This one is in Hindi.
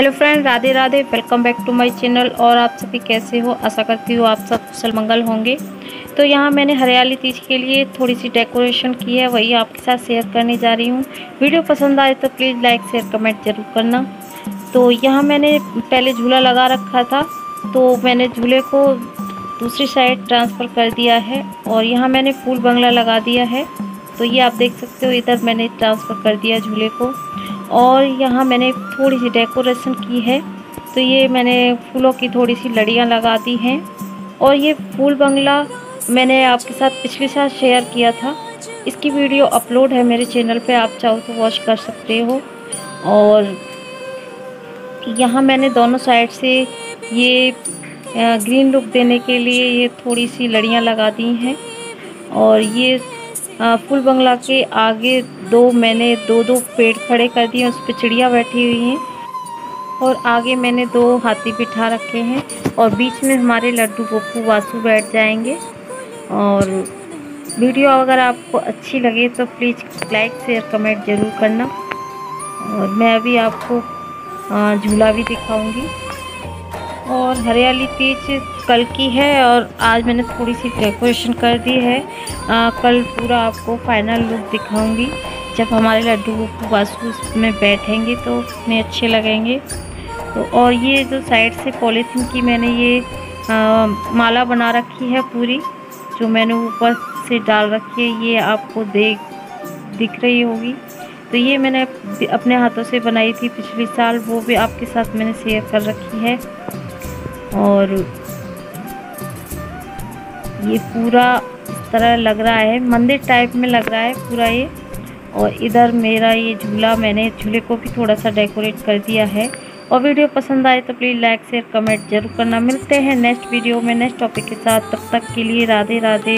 Hello friend Radhe Radhe welcome back to my channel और आप सभी कैसे हो? आशा करती हूँ आप सब कुशल मंगल होंगे। तो यहाँ मैंने हरियाली तीज के लिए थोड़ी सी डेकोरेशन की है, वही आपके साथ शेयर करने जा रही हूँ। वीडियो पसंद आए तो प्लीज़ लाइक शेयर कमेंट ज़रूर करना। तो यहाँ मैंने पहले झूला लगा रखा था तो मैंने झूले को दूसरी साइड ट्रांसफ़र कर दिया है और यहाँ मैंने फूल बंगला लगा दिया है। तो ये आप देख सकते हो, इधर मैंने ट्रांसफ़र कर दिया झूले को। और यहाँ मैंने थोड़ी सी डेकोरेशन की है। तो ये मैंने फूलों की थोड़ी सी लड़ियाँ लगा दी हैं। और ये फूल बंगला मैंने आपके साथ पिछले साल शेयर किया था। इसकी वीडियो अपलोड है मेरे चैनल पे, आप चाहो तो वॉच कर सकते हो। और यहाँ मैंने दोनों साइड से ये ग्रीन लुक देने के लिए ये थोड़ी सी लड़ियाँ लगा दी हैं। और ये फूल बंगला के आगे दो, मैंने दो दो पेड़ खड़े कर दिए, उस पर चिड़िया बैठी हुई हैं। और आगे मैंने दो हाथी बिठा रखे हैं और बीच में हमारे लड्डू गोपू वासु बैठ जाएँगे। और वीडियो अगर आपको अच्छी लगे तो प्लीज़ लाइक, शेयर, कमेंट ज़रूर करना। और मैं अभी आपको झूला भी दिखाऊँगी। और हरियाली तीज कल की है और आज मैंने थोड़ी सी डेकोरेशन कर दी है। आ, कल पूरा आपको फाइनल लुक दिखाऊँगी। जब हमारे लड्डू वासु में बैठेंगे तो इतने अच्छे लगेंगे। तो और ये जो साइड से पॉलीथीन की मैंने ये आ, माला बना रखी है पूरी जो मैंने ऊपर से डाल रखी है ये आपको देख दिख रही होगी। तो ये मैंने अपने हाथों से बनाई थी पिछले साल वो भी आपके साथ मैंने शेयर कर रखी है। और ये पूरा इस तरह लग रहा है, मंदिर टाइप में लग रहा है पूरा ये। और इधर मेरा ये झूला मैंने झूले को भी थोड़ा सा डेकोरेट कर दिया है। और वीडियो पसंद आए तो प्लीज़ लाइक शेयर कमेंट ज़रूर करना। मिलते हैं नेक्स्ट वीडियो में नेक्स्ट टॉपिक के साथ। तब तक के लिए राधे राधे